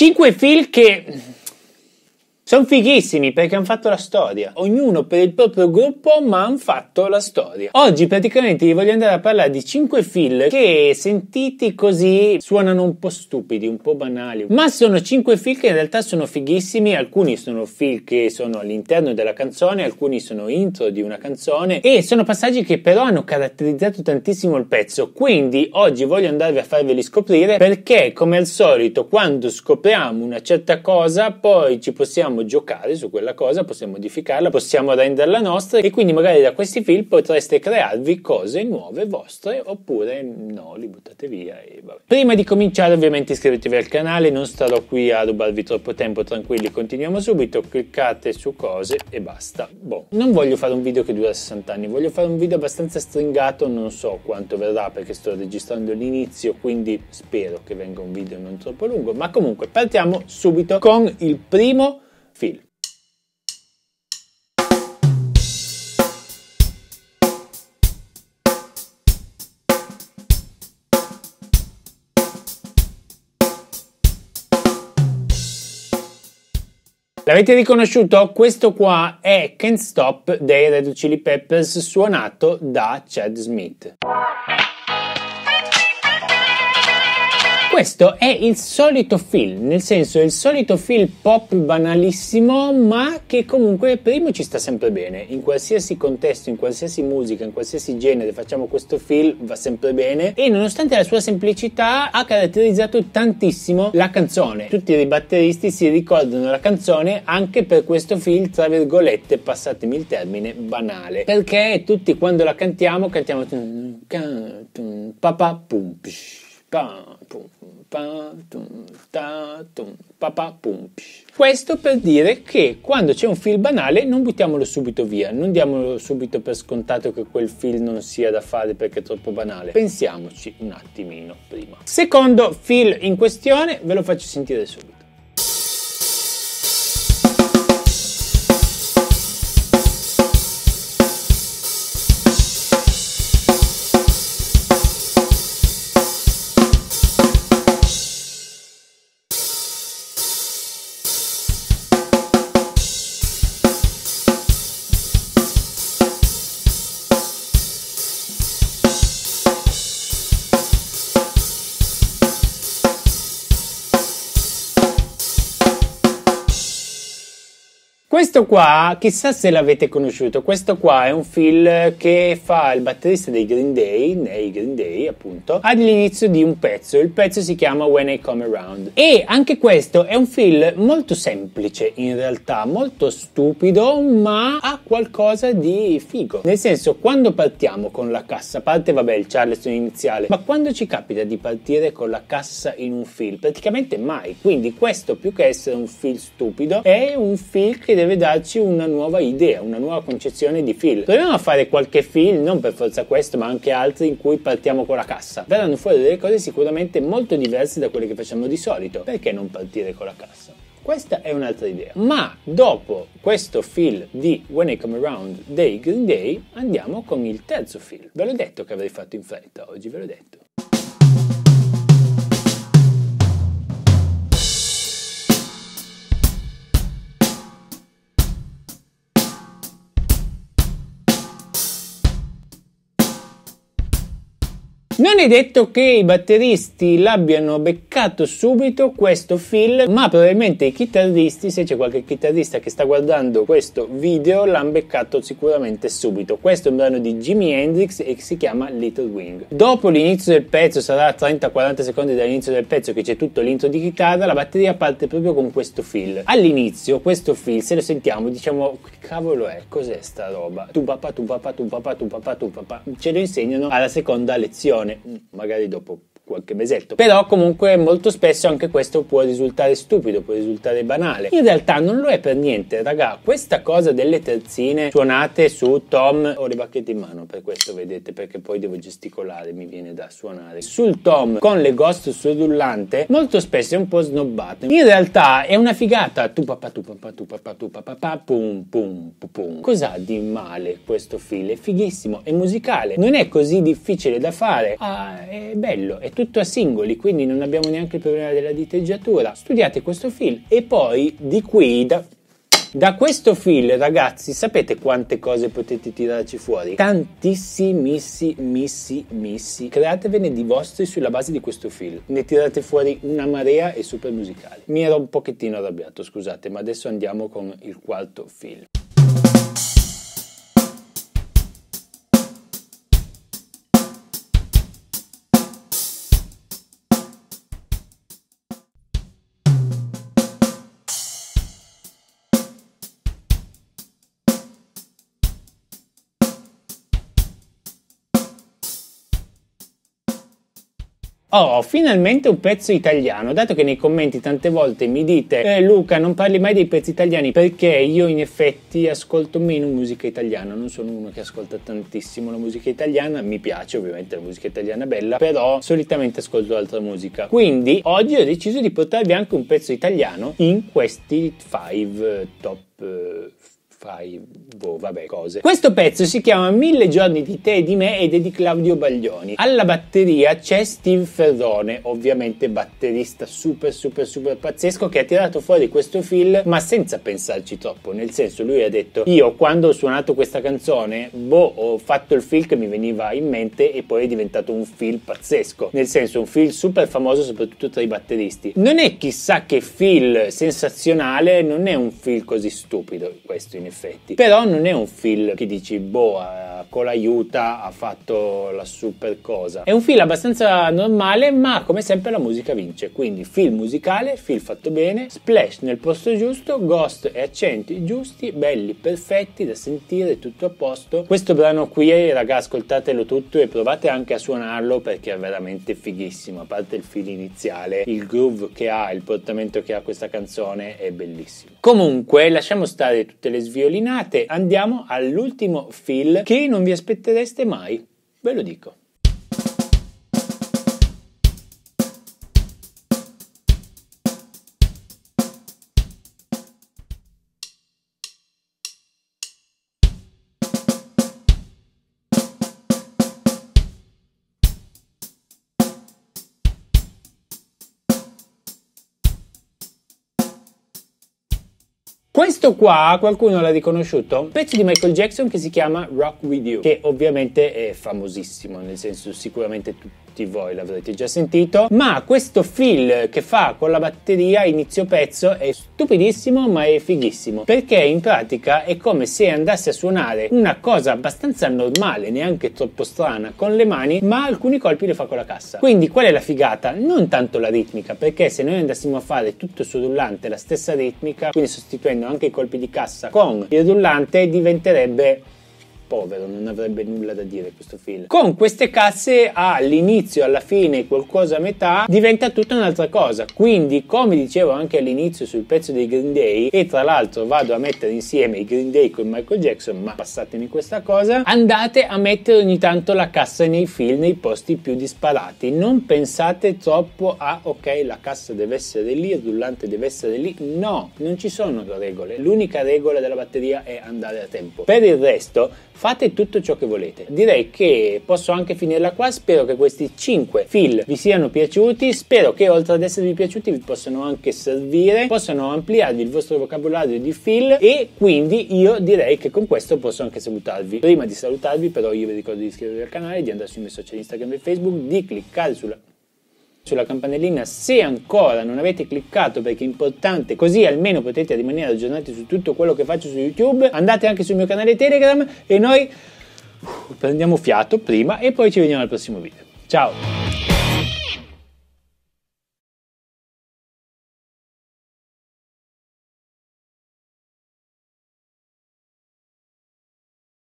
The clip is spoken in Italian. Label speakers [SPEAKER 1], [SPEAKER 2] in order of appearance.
[SPEAKER 1] 5 fil che sono fighissimi perché hanno fatto la storia. Ognuno per il proprio gruppo, ma hanno fatto la storia. Oggi praticamente vi voglio andare a parlare di 5 film che sentiti così suonano un po' stupidi, un po' banali. Ma sono 5 film che in realtà sono fighissimi. Alcuni sono film che sono all'interno della canzone, alcuni sono intro di una canzone e sono passaggi che però hanno caratterizzato tantissimo il pezzo. Quindi oggi voglio andarvi a farveli scoprire perché, come al solito, quando scopriamo una certa cosa, poi ci possiamo possiamo giocare su quella cosa, possiamo modificarla, possiamo renderla nostra e quindi magari da questi film potreste crearvi cose nuove vostre oppure no, li buttate via e vabbè. Prima di cominciare ovviamente iscrivetevi al canale, non starò qui a rubarvi troppo tempo, tranquilli, continuiamo subito, cliccate su cose e basta. Boh, non voglio fare un video che dura 60 anni, voglio fare un video abbastanza stringato, non so quanto verrà perché sto registrando l'inizio, quindi spero che venga un video non troppo lungo, ma comunque partiamo subito con il primo Phil. L'avete riconosciuto? Questo qua è Can't Stop dei Red Chili Peppers suonato da Chad Smith. Questo è il solito film, nel senso è il solito film pop banalissimo, ma che comunque primo ci sta sempre bene. In qualsiasi contesto, in qualsiasi musica, in qualsiasi genere facciamo questo film, va sempre bene. E nonostante la sua semplicità, ha caratterizzato tantissimo la canzone. Tutti i batteristi si ricordano la canzone anche per questo film, tra virgolette, passatemi il termine, banale. Perché tutti quando la cantiamo, cantiamo papà pum psh questo per dire che quando c'è un film banale non buttiamolo subito via, non diamolo subito per scontato che quel film non sia da fare perché è troppo banale. Pensiamoci un attimino prima. Secondo film in questione ve lo faccio sentire subito. Questo qua, chissà se l'avete conosciuto, questo qua è un film che fa il batterista dei Green Day, nei Green Day appunto, all'inizio di un pezzo, il pezzo si chiama When I Come Around. E anche questo è un film molto semplice in realtà, molto stupido ma ha qualcosa di figo, nel senso quando partiamo con la cassa, parte vabbè il Charleston iniziale, ma quando ci capita di partire con la cassa in un film? Praticamente mai, quindi questo più che essere un film stupido è un film che deve deve darci una nuova idea, una nuova concezione di film. Proviamo a fare qualche film, non per forza questo, ma anche altri in cui partiamo con la cassa. Verranno fuori delle cose sicuramente molto diverse da quelle che facciamo di solito. Perché non partire con la cassa? Questa è un'altra idea. Ma dopo questo film di When I Come Around dei Green Day andiamo con il terzo film. Ve l'ho detto che avrei fatto in fretta oggi, ve l'ho detto. Non è detto che i batteristi l'abbiano beccato subito questo film, ma probabilmente i chitarristi, se c'è qualche chitarrista che sta guardando questo video, l'hanno beccato sicuramente subito. Questo è un brano di Jimi Hendrix e si chiama Little Wing. Dopo l'inizio del pezzo, sarà 30-40 secondi dall'inizio del pezzo che c'è tutto l'intro di chitarra, la batteria parte proprio con questo fill. All'inizio questo fill, se lo sentiamo, diciamo che cavolo è? Cos'è sta roba? Tu papà, tu papà, tu papà, tu papà, tu papà. Ce lo insegnano alla seconda lezione magari dopo qualche mesetto. Però comunque molto spesso anche questo può risultare stupido, può risultare banale. In realtà non lo è per niente, raga. Questa cosa delle terzine suonate su Tom, ho le bacchette in mano per questo, vedete, perché poi devo gesticolare, mi viene da suonare. Sul Tom con le ghost sul rullante, molto spesso è un po' snobbato. In realtà è una figata. Tu papà, tu papà, tu papà, tu papà, pum pum pum pum. Cos'ha di male questo filo? È fighissimo, è musicale, non è così difficile da fare. Ah, è bello, è tutto tutto a singoli, quindi non abbiamo neanche il problema della diteggiatura. Studiate questo fil e poi di qui da da questo fil, ragazzi, sapete quante cose potete tirarci fuori? Tantissimissi, Createvene di vostri sulla base di questo fil. Ne tirate fuori una marea e super musicali. Mi ero un pochettino arrabbiato, scusate, ma adesso andiamo con il quarto fil. Oh, finalmente un pezzo italiano, dato che nei commenti tante volte mi dite eh, Luca non parli mai dei pezzi italiani perché io in effetti ascolto meno musica italiana, non sono uno che ascolta tantissimo la musica italiana, mi piace ovviamente la musica italiana bella, però solitamente ascolto altra musica. Quindi oggi ho deciso di portarvi anche un pezzo italiano in questi 5 top uh, fai, boh, vabbè, cose. Questo pezzo si chiama Mille giorni di te e di me ed è di Claudio Baglioni. Alla batteria c'è Steve Ferrone, ovviamente batterista super super super pazzesco che ha tirato fuori questo film ma senza pensarci troppo, nel senso lui ha detto io quando ho suonato questa canzone, boh, ho fatto il film che mi veniva in mente e poi è diventato un film pazzesco, nel senso un film super famoso soprattutto tra i batteristi. Non è chissà che film sensazionale, non è un film così stupido questo in effetti. Però non è un film che dici, boh, con l'aiuta ha fatto la super cosa. È un film abbastanza normale, ma come sempre la musica vince. Quindi film musicale, film fatto bene, splash nel posto giusto, ghost e accenti giusti, belli, perfetti da sentire, tutto a posto. Questo brano qui, raga, ascoltatelo tutto e provate anche a suonarlo perché è veramente fighissimo. A parte il filo iniziale, il groove che ha, il portamento che ha questa canzone è bellissimo. Comunque, lasciamo stare tutte le svioline violinate, andiamo all'ultimo fill che non vi aspettereste mai, ve lo dico. Questo qua qualcuno l'ha riconosciuto? Un pezzo di Michael Jackson che si chiama Rock With You, che ovviamente è famosissimo, nel senso sicuramente tutti tutti voi l'avrete già sentito, ma questo fill che fa con la batteria inizio pezzo è stupidissimo ma è fighissimo, perché in pratica è come se andasse a suonare una cosa abbastanza normale, neanche troppo strana, con le mani, ma alcuni colpi le fa con la cassa. Quindi qual è la figata? Non tanto la ritmica, perché se noi andassimo a fare tutto sul rullante la stessa ritmica, quindi sostituendo anche i colpi di cassa con il rullante, diventerebbe povero, non avrebbe nulla da dire questo film. Con queste casse all'inizio, alla fine, qualcosa a metà, diventa tutta un'altra cosa. Quindi, come dicevo anche all'inizio sul pezzo dei Green Day, e tra l'altro vado a mettere insieme i Green Day con Michael Jackson, ma passatemi questa cosa, andate a mettere ogni tanto la cassa nei film nei posti più disparati. Non pensate troppo a ok, la cassa deve essere lì, il rullante deve essere lì. No, non ci sono regole. L'unica regola della batteria è andare a tempo. Per il resto, fate tutto ciò che volete. Direi che posso anche finirla qua, spero che questi 5 fill vi siano piaciuti, spero che oltre ad esservi piaciuti vi possano anche servire, possano ampliarvi il vostro vocabolario di fill e quindi io direi che con questo posso anche salutarvi. Prima di salutarvi però io vi ricordo di iscrivervi al canale, di andare sui miei social Instagram e Facebook, di cliccare sulla sulla campanellina. Se ancora non avete cliccato perché è importante così almeno potete rimanere aggiornati su tutto quello che faccio su YouTube andate anche sul mio canale Telegram e noi prendiamo fiato prima e poi ci vediamo al prossimo video. Ciao